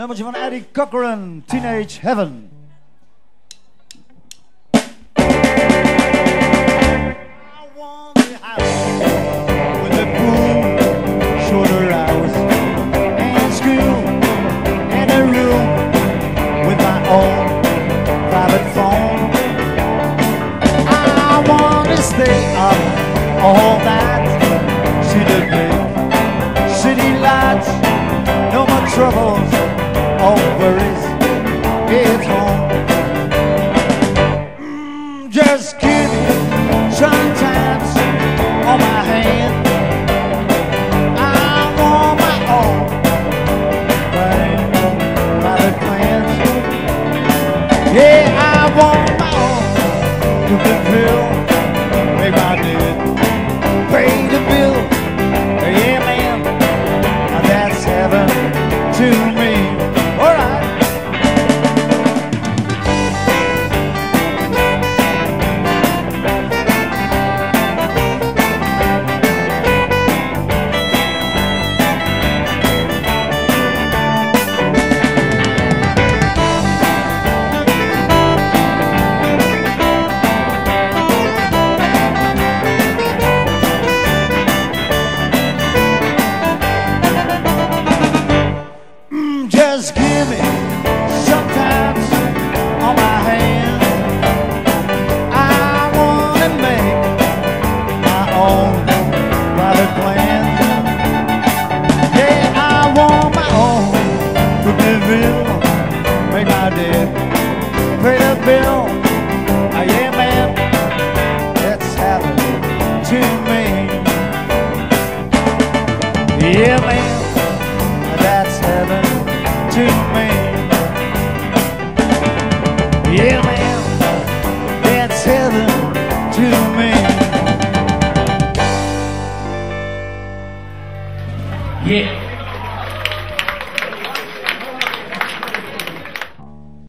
nummertje van Eddie Cochran, Teenage Heaven. All the big city lights, no more troubles or worries. It's home. Mm, just me sometimes on my hand. I want my own brain, private plans. Yeah, I want my own stupid pill. Make my debt, pay the bill. Yeah, man, that's heaven to just give me sometimes on my hand. I wanna make my own private plans. Yeah, I want my own Brooklynville, make my debt, pay the bill. Ah, yeah, man, that's happening to me. Yeah, man to me. Yeah, man, that's heaven to me. Yeah.